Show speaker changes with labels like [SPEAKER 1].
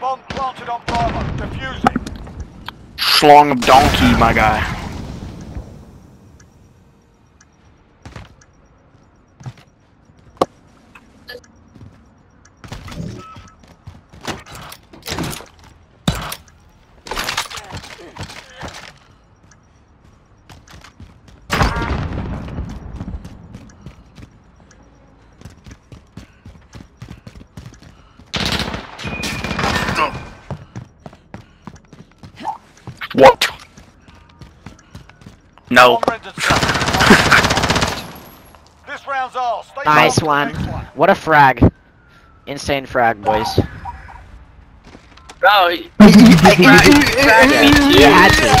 [SPEAKER 1] Bomb planted on Bravo. Defuse it.
[SPEAKER 2] Schlong donkey, my guy. What? No.
[SPEAKER 1] Bomb rendered safe. this round's ours. Stay
[SPEAKER 3] Nice one.
[SPEAKER 1] One.
[SPEAKER 3] What a frag. Insane frag, boys.
[SPEAKER 4] Bro, you,
[SPEAKER 3] It had to. It had to.